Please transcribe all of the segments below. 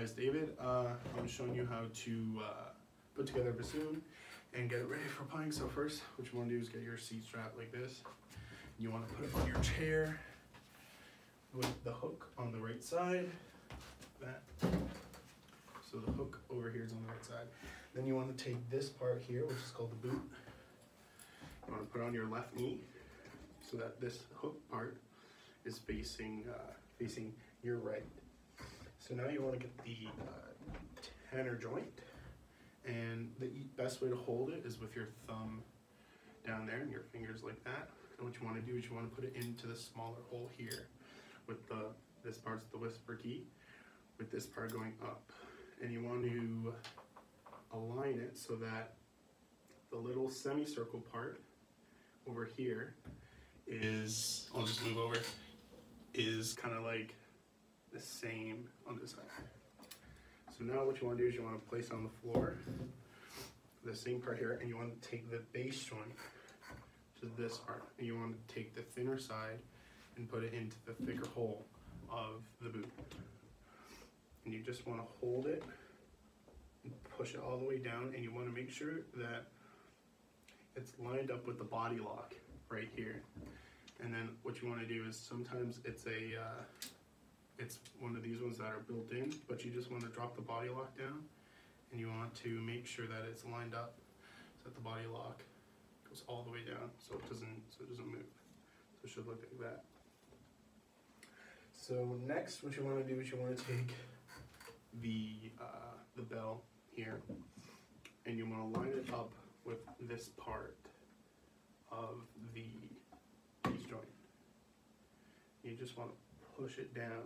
Hi, David. Uh, I'm showing you how to uh, put together a bassoon and get it ready for playing. So first, what you want to do is get your seat strap like this. You want to put it on your chair with the hook on the right side. That. So the hook over here is on the right side. Then you want to take this part here, which is called the boot. You want to put on your left knee so that this hook part is facing uh, facing your right. So now you want to get the uh, tenor joint, and the best way to hold it is with your thumb down there and your fingers like that. And what you want to do is you want to put it into the smaller hole here, with the this part's the whisper key, with this part going up, and you want to align it so that the little semicircle part over here is I'll just move over is kind of like the same on this side. So now what you want to do is you want to place on the floor the same part here and you want to take the bass joint to this part and you want to take the thinner side and put it into the thicker hole of the boot. And you just want to hold it and push it all the way down and you want to make sure that it's lined up with the body lock right here. And then what you want to do is sometimes it's a uh, it's one of these ones that are built in, but you just want to drop the body lock down, and you want to make sure that it's lined up so that the body lock goes all the way down, so it doesn't so it doesn't move. So it should look like that. So next, what you want to do is you want to take the uh, the bell here, and you want to line it up with this part of the joint. You just want to push it down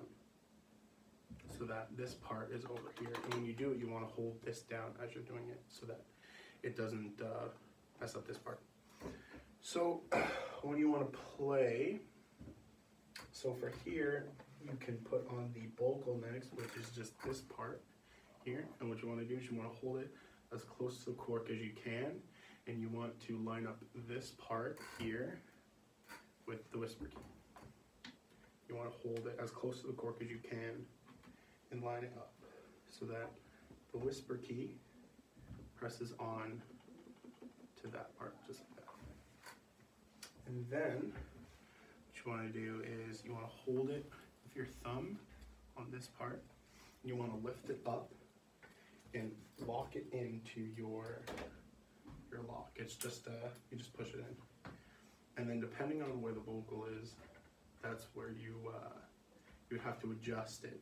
so that this part is over here. And when you do it, you want to hold this down as you're doing it so that it doesn't uh, mess up this part. So when you want to play, so for here, you can put on the bocal next, which is just this part here. And what you want to do is you want to hold it as close to the cork as you can. And you want to line up this part here with the whisper key. You want to hold it as close to the cork as you can and line it up so that the whisper key presses on to that part just like that. And then what you want to do is you want to hold it with your thumb on this part. You want to lift it up and lock it into your your lock. It's just uh, you just push it in, and then depending on where the bocal is, that's where you uh, you would have to adjust it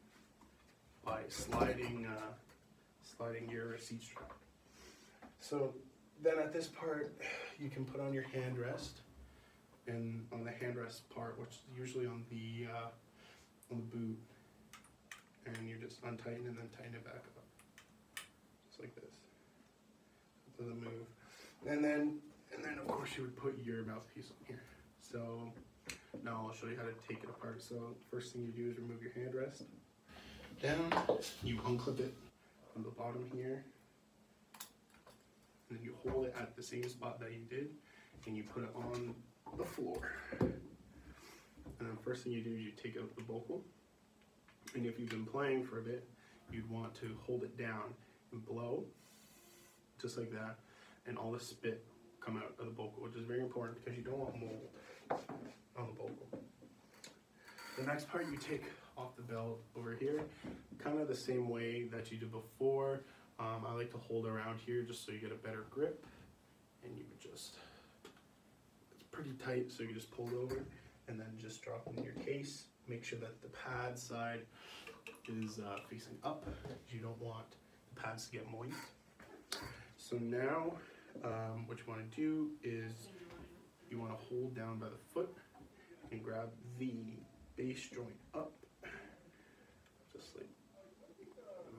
by sliding uh, sliding your seat strap. So then at this part, you can put on your hand rest, and on the hand rest part, which is usually on the uh, on the boot, and you just untighten and then tighten it back up, just like this. It doesn't move. And then, and then of course you would put your mouthpiece on here. So now I'll show you how to take it apart. So first thing you do is remove your hand rest. Down, you unclip it from the bottom here. And then you hold it at the same spot that you did and you put it on the floor. And then first thing you do is you take out the bocal. And if you've been playing for a bit, you'd want to hold it down and blow, just like that, and all the spit come out of the bocal, which is very important because you don't want mold on the bocal. The next part you take off the belt over here, kind of the same way that you did before. Um, I like to hold around here just so you get a better grip, and you would just, it's pretty tight, so you just pull it over and then just drop in your case. Make sure that the pad side is uh, facing up. You don't want the pads to get moist. So now, um, what you want to do is you want to hold down by the foot and grab the bass joint up, just like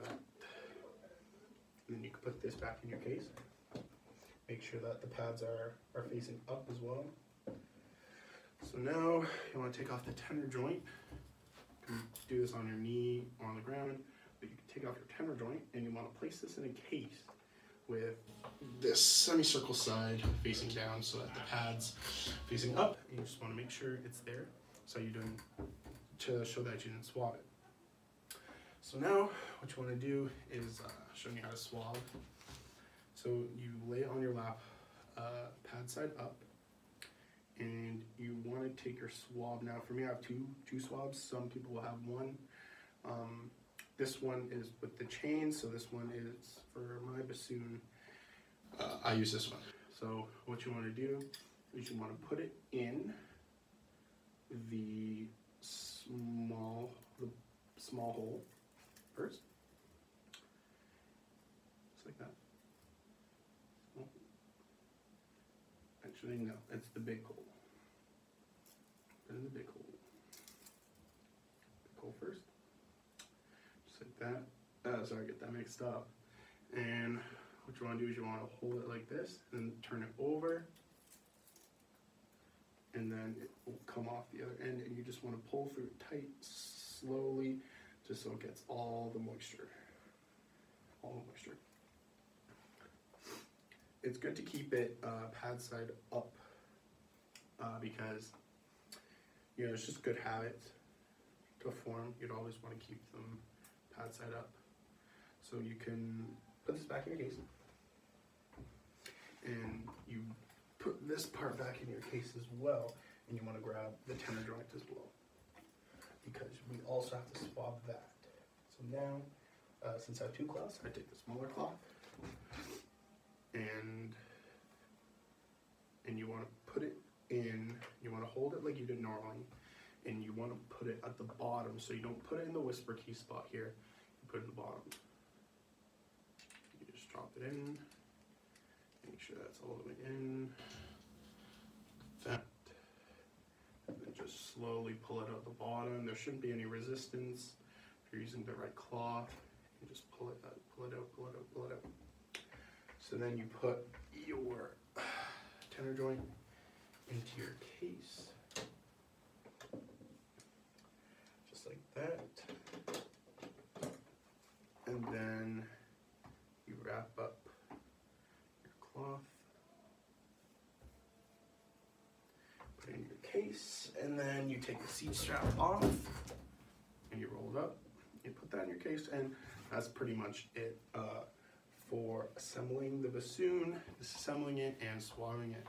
that. And then you can put this back in your case. Make sure that the pads are, are facing up as well. So now you want to take off the tenor joint. You can do this on your knee on the ground, but you can take off your tenor joint and you want to place this in a case with this semicircle side facing down so that the pads facing up. And you just want to make sure it's there so you don't to show that you didn't swap it. So now, what you want to do is uh, showing you how to swab. So you lay it on your lap, uh, pad side up, and you want to take your swab. Now, for me, I have two two swabs. Some people will have one. Um, this one is with the chain, so this one is for my bassoon. Uh, I use this one. So what you want to do is you want to put it in the small the small hole first. Just like that. Small. Actually, no, it's the big hole. Put in the big hole. Big hole first. Just like that. Uh, sorry, get that mixed up. And what you want to do is you want to hold it like this and turn it over. And then it will come off the other end, and you just want to pull through it tight, slowly, just so it gets all the moisture. All the moisture. It's good to keep it uh, pad side up uh, because you know it's just good habits to form. You'd always want to keep them pad side up. So you can put this back in your case, and you put this part back in your case as well, and you want to grab the tenor joint as well because we also have to swab that. So now, uh, since I have two cloths, I take the smaller cloth and and you want to put it in. You want to hold it like you did normally, and you want to put it at the bottom. So you don't put it in the whisper key spot here. You put it at the bottom. You just drop it in. Make sure that's all the way in. That. And then just slowly pull it out the bottom. There shouldn't be any resistance. If you're using the right cloth, you just pull it out, pull it out, pull it out, pull it out. So then you put your tenor joint into your case. Just like that. And then you wrap up your cloth. Put it in your case, and then you take the seat strap off and you roll it up. You put that in your case, and that's pretty much it uh, for assembling the bassoon, disassembling it, and swallowing it.